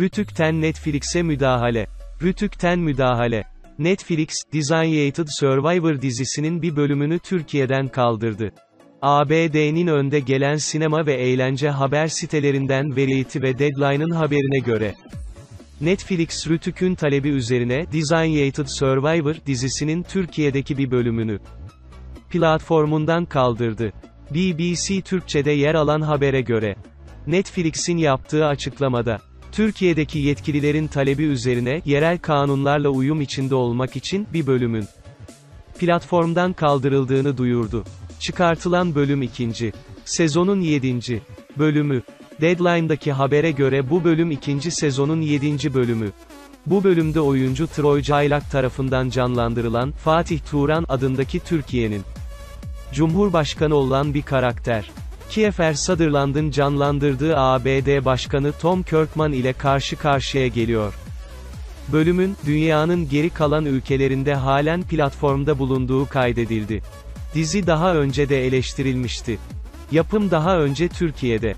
Rütük'ten Netflix'e müdahale. Rütük'ten müdahale. Netflix, Designated Survivor dizisinin bir bölümünü Türkiye'den kaldırdı. ABD'nin önde gelen sinema ve eğlence haber sitelerinden Variety ve Deadline'ın haberine göre. Netflix Rütük'ün talebi üzerine Designated Survivor dizisinin Türkiye'deki bir bölümünü platformundan kaldırdı. BBC Türkçe'de yer alan habere göre. Netflix'in yaptığı açıklamada, Türkiye'deki yetkililerin talebi üzerine yerel kanunlarla uyum içinde olmak için bir bölümün platformdan kaldırıldığını duyurdu. Çıkartılan bölüm 2. Sezonun 7. bölümü. Deadline'daki habere göre bu bölüm 2. sezonun 7. bölümü. Bu bölümde oyuncu Troy Caylak tarafından canlandırılan Fatih Turan adındaki Türkiye'nin Cumhurbaşkanı olan bir karakter. Kiefer Sutherland'ın canlandırdığı ABD Başkanı Tom Kirkman ile karşı karşıya geliyor. Bölümün, dünyanın geri kalan ülkelerinde halen platformda bulunduğu kaydedildi. Dizi daha önce de eleştirilmişti. Yapım daha önce Türkiye'de